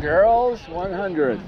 Girls 100.